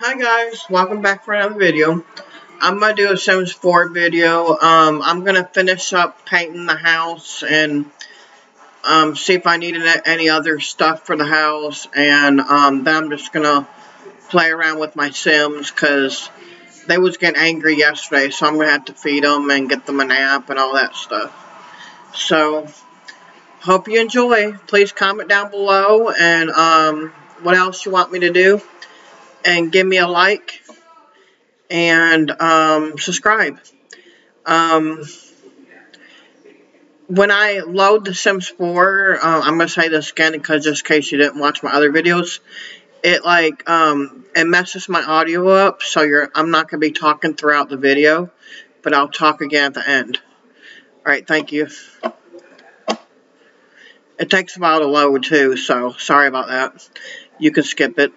Hi guys, welcome back for another video. I'm going to do a Sims 4 video. Um, I'm going to finish up painting the house and um, see if I need any other stuff for the house. And um, then I'm just going to play around with my Sims because they was getting angry yesterday. So I'm going to have to feed them and get them a nap and all that stuff. So, hope you enjoy. Please comment down below and um, what else you want me to do and give me a like and um, subscribe. Um, when I load The Sims 4, uh, I'm going to say this again because just in case you didn't watch my other videos, it like, um, it messes my audio up, so you're, I'm not going to be talking throughout the video, but I'll talk again at the end. Alright, thank you. It takes a while to load too, so sorry about that. You can skip it.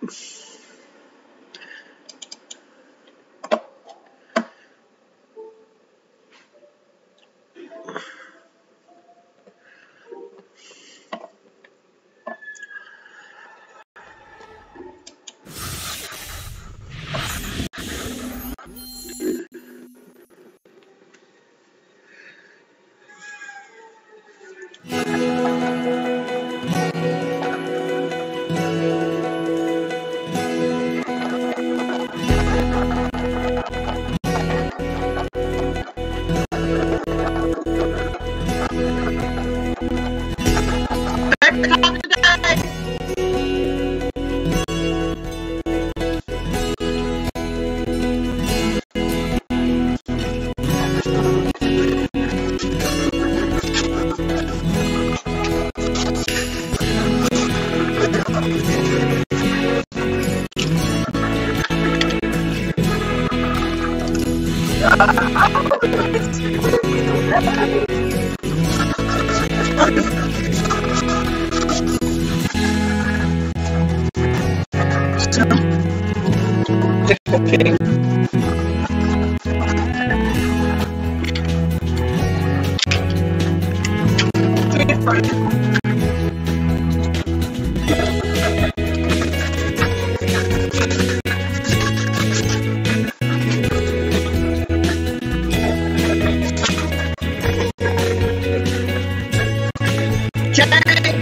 Time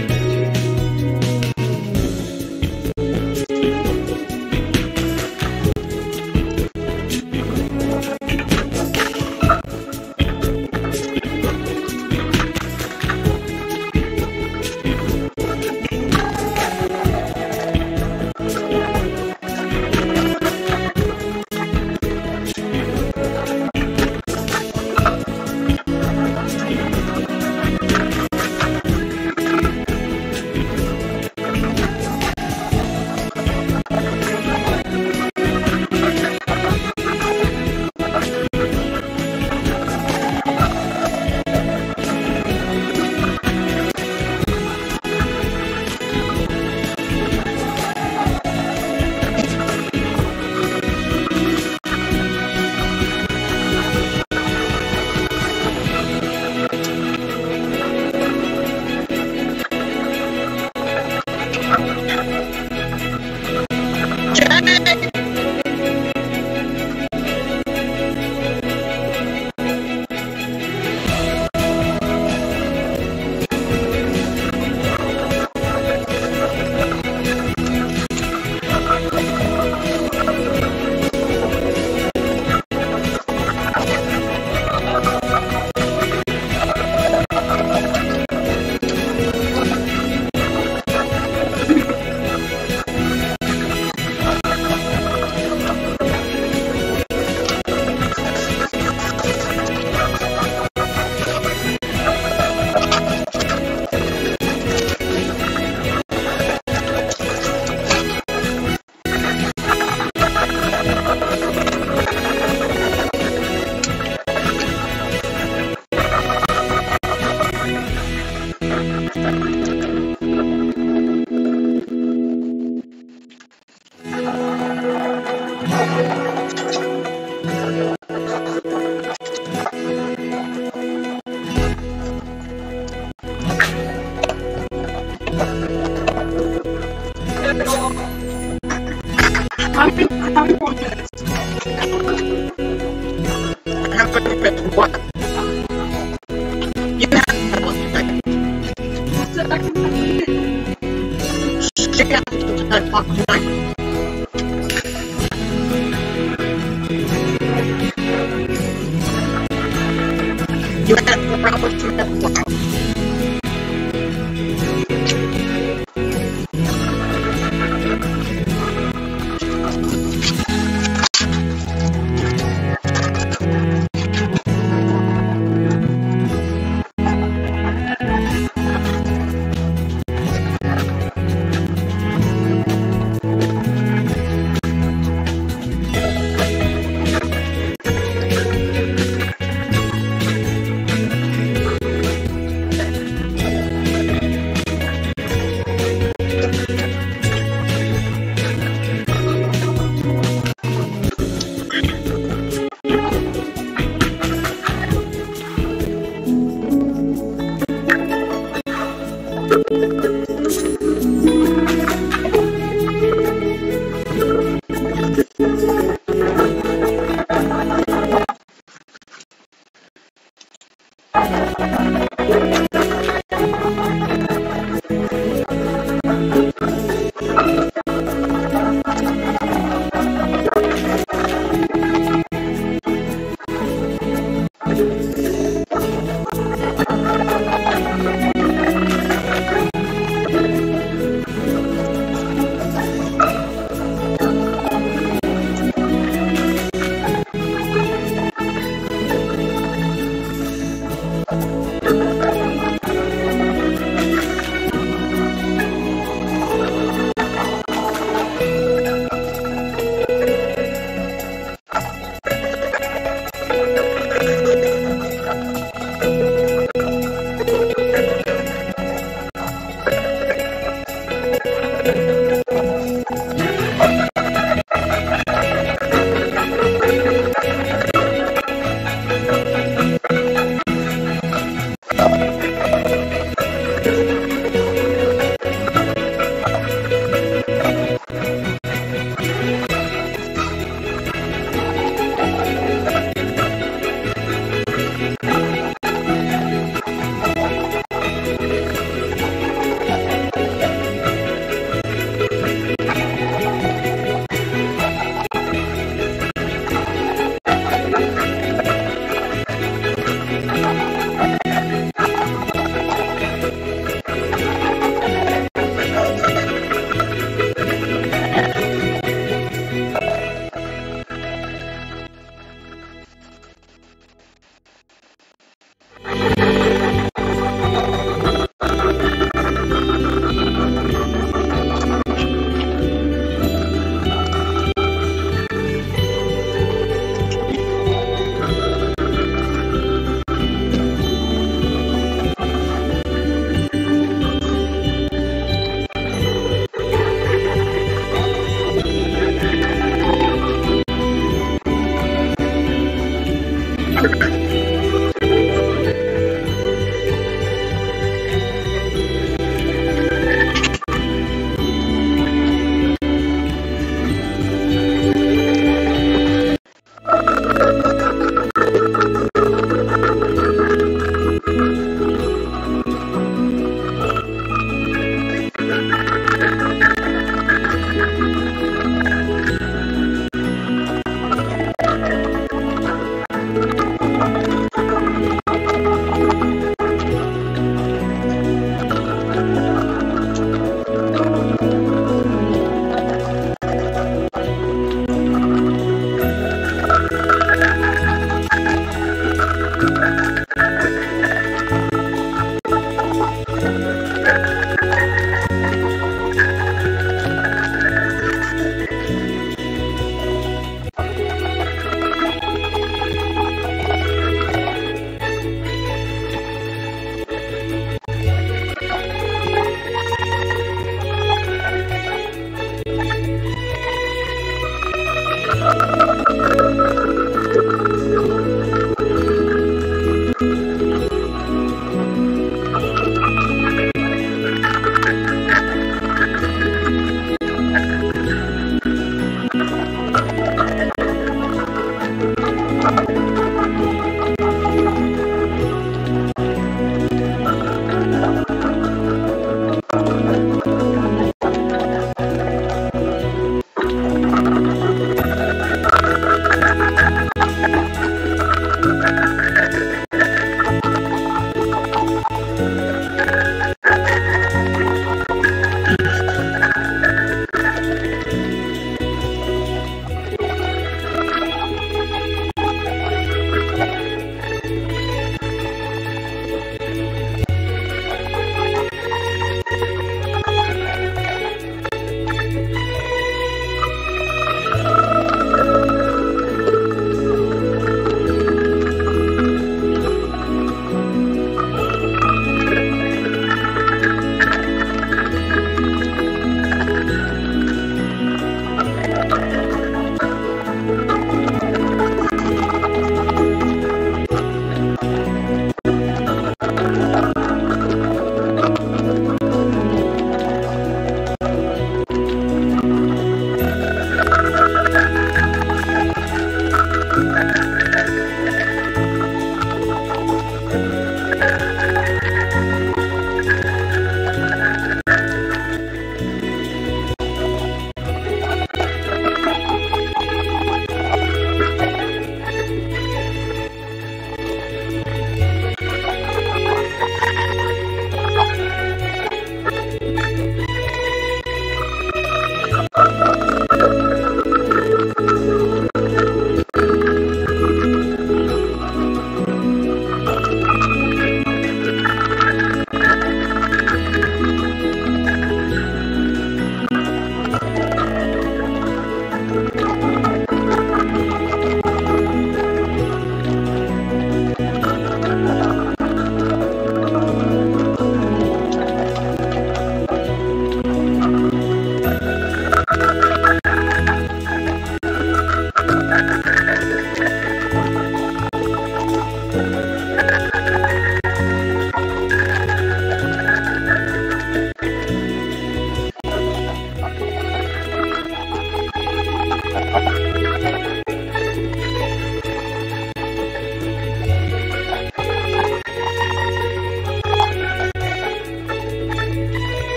You had four hours to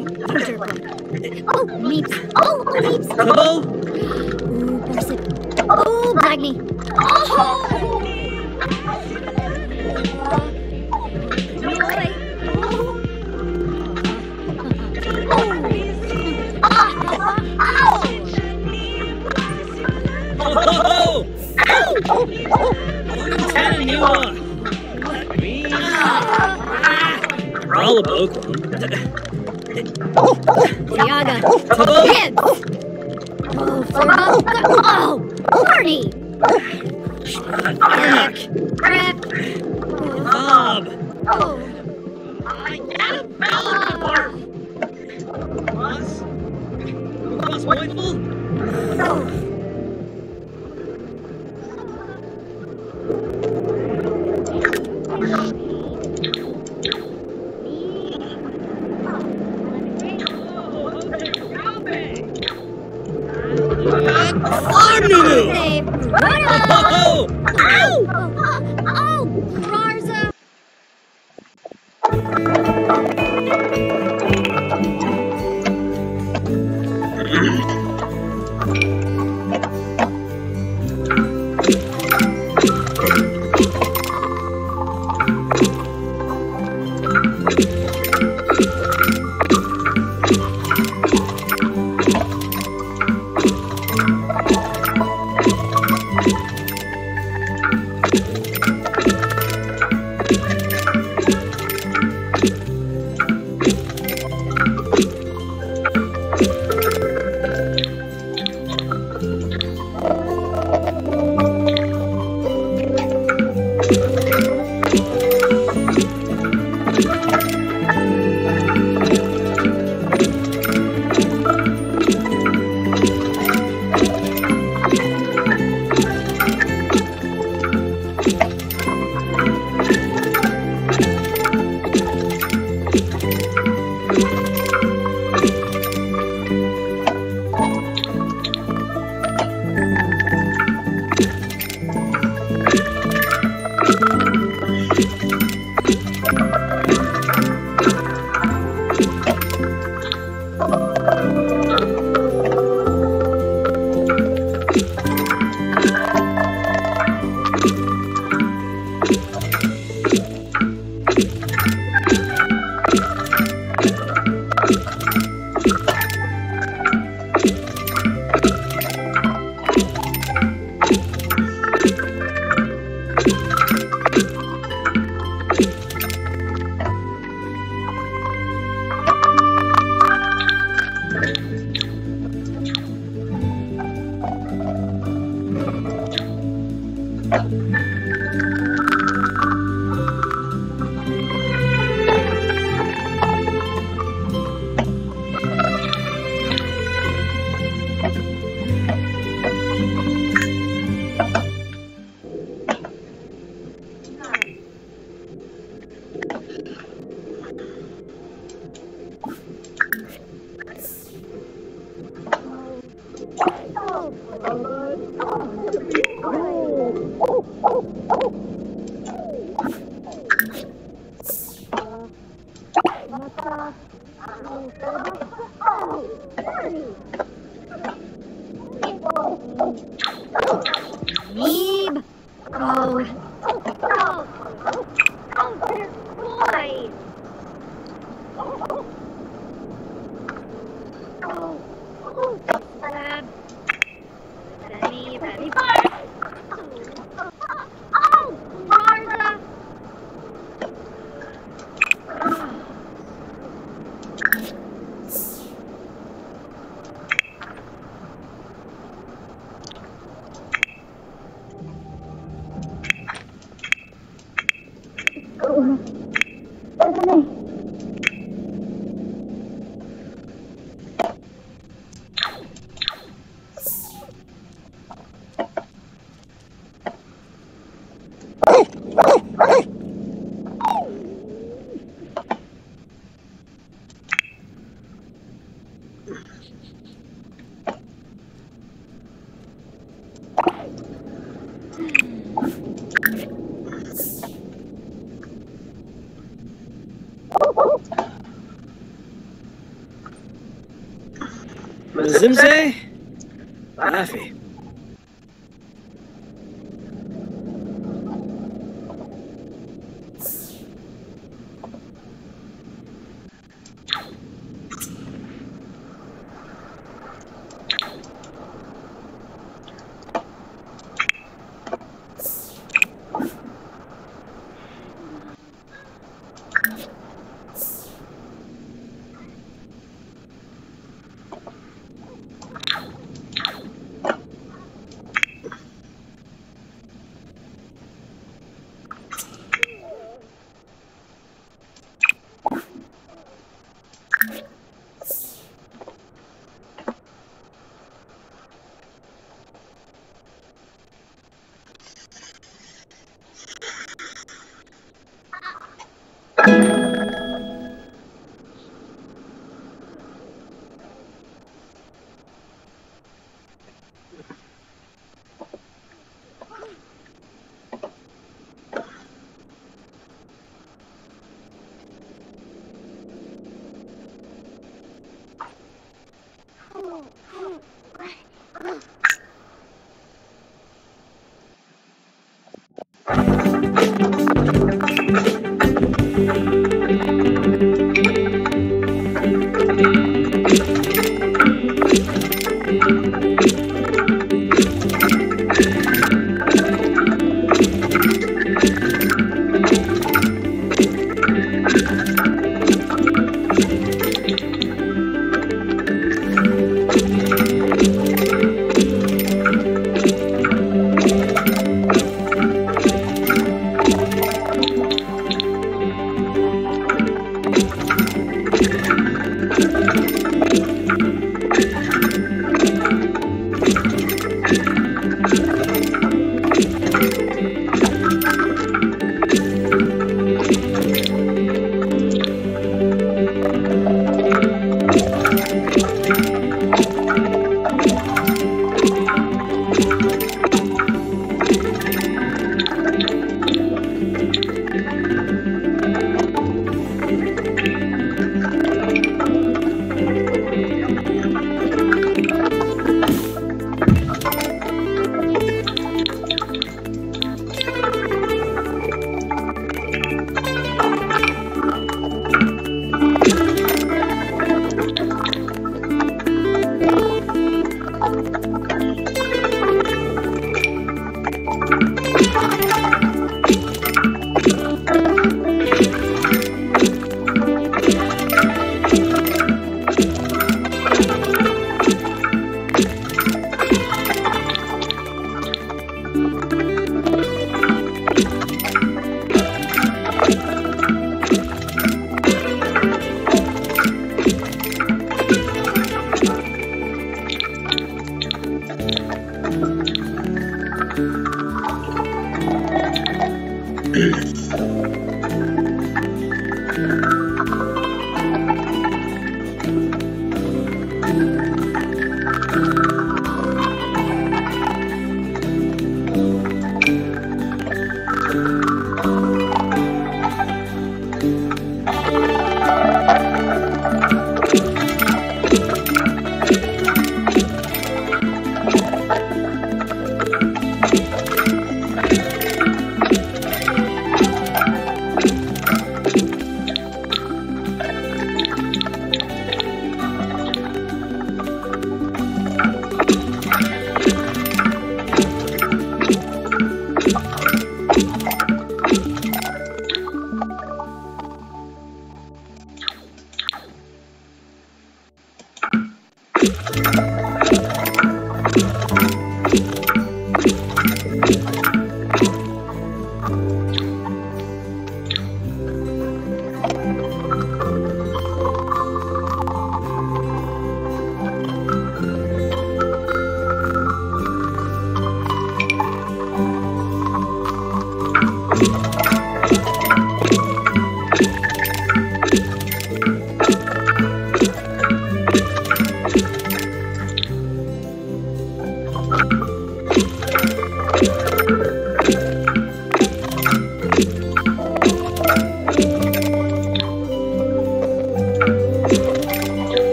Oh, meeps. Oh, meeps. Cubbo. Ooh, Barsit. Oh, Bragny. Oh! Oh! Ten you are. Me. Rollabout. Diaga. Gibbs. Oh, Furbo. Oh, Barney. Eric. Crap. Oh, Bob. Oh. Oh. Benny, Benny, Oh, Martha. زمزه آه. ما في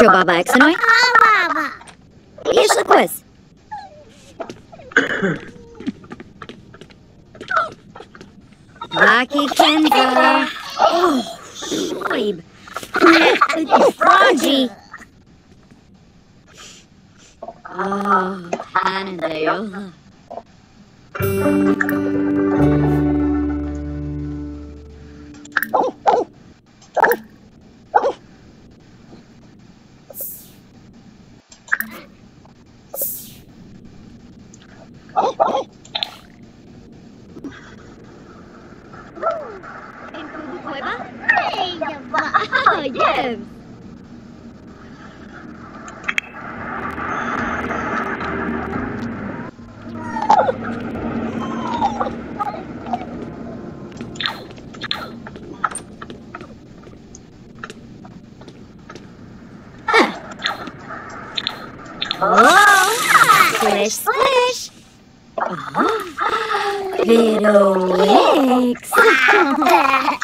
Czy baba jak synoj? Baba! Wiesz, co? Lucky Kenza! Oh, Schleib! Froggy! Oh, Hannah little wicks.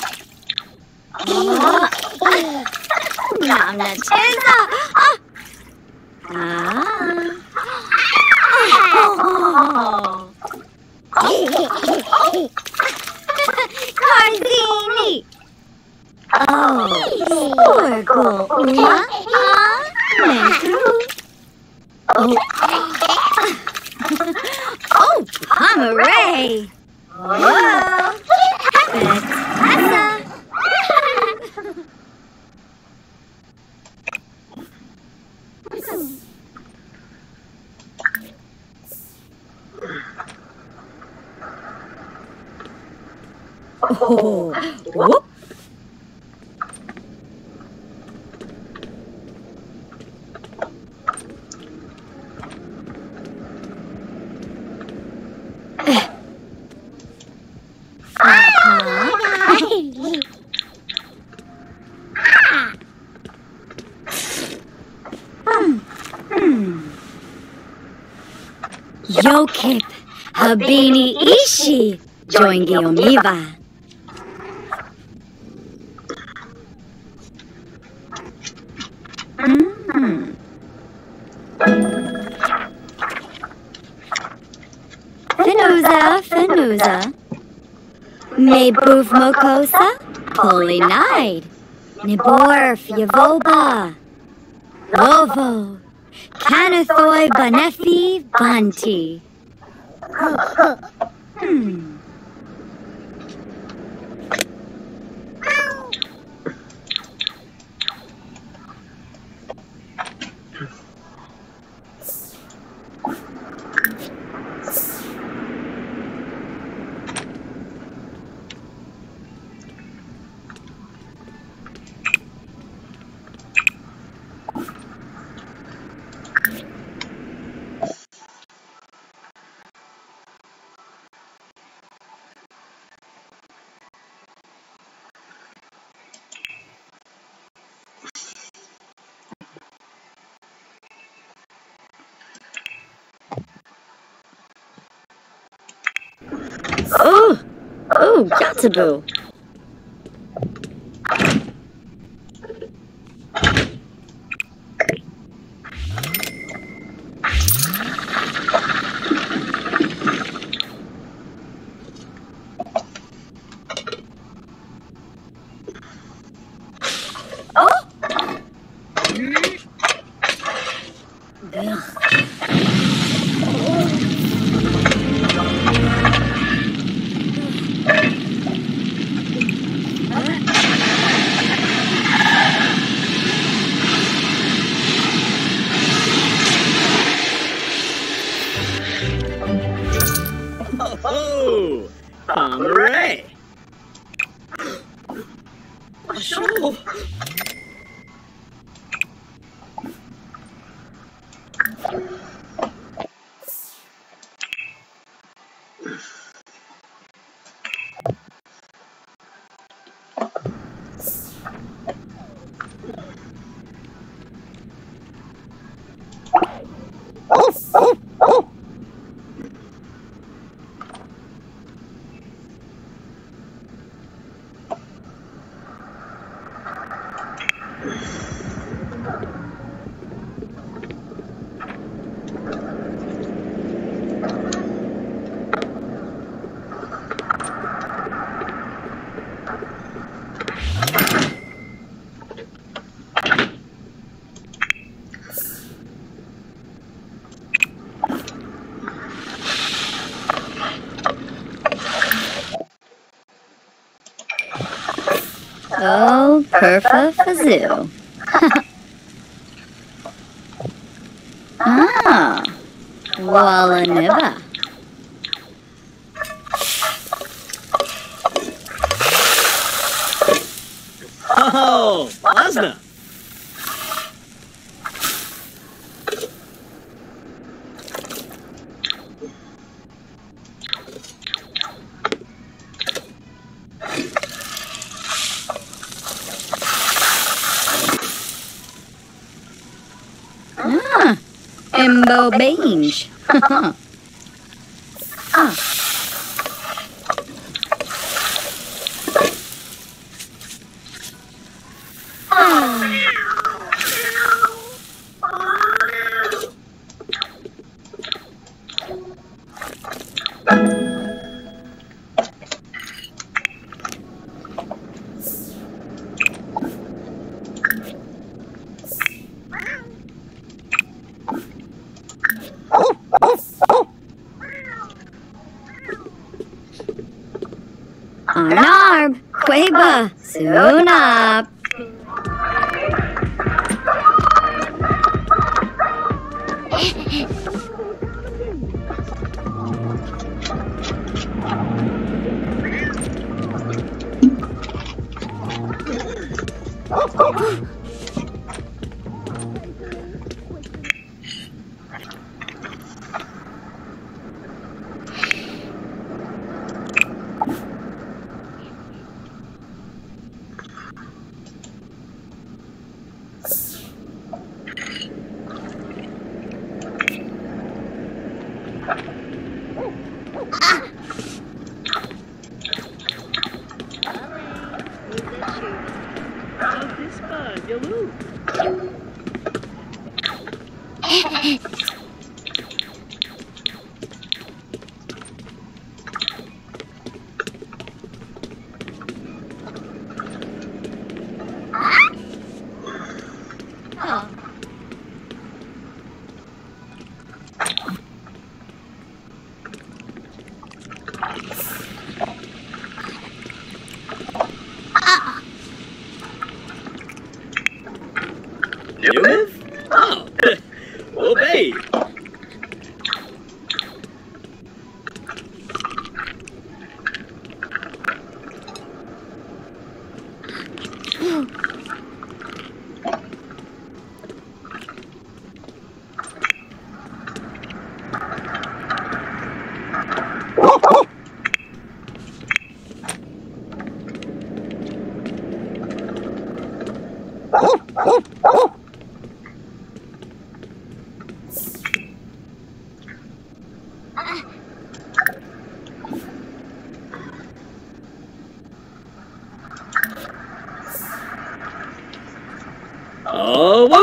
Yokip, Habini Ishi, join Giomiva. Mm. Fenuza, Fenuza. Mebuf Mokosa, Holy Night. Niborf, Yavoba. Lovo. Canathoi Banefi Banti. Oh, oh, Gataboo. Oh! Ugh. Oh, Pomeray. Sure. Oh, Perfa Fazoo. ah, Wallaniva. beijo.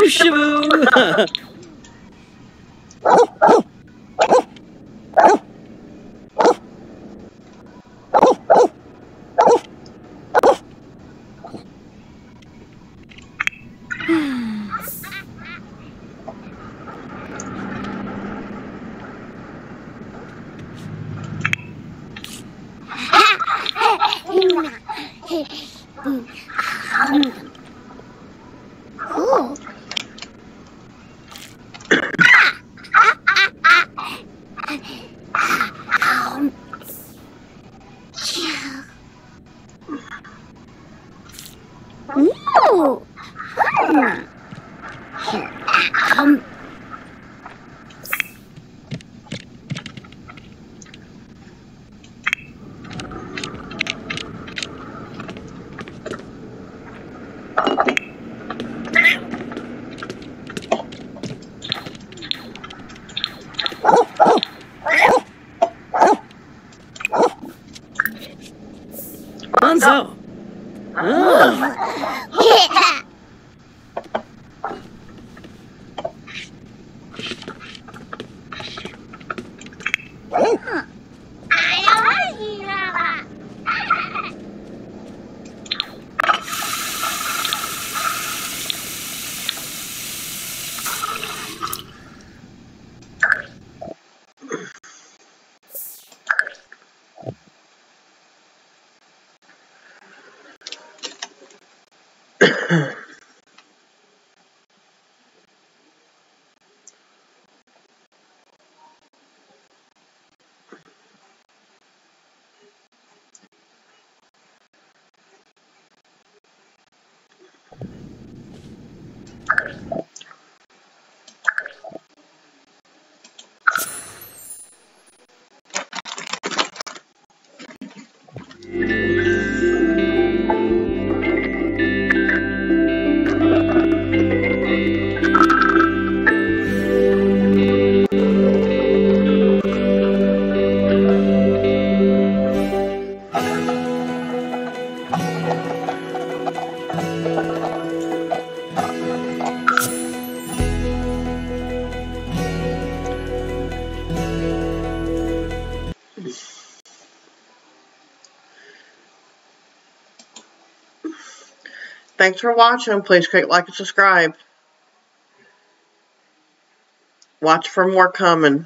Oh, Thanks for watching. Please click like and subscribe. Watch for more coming.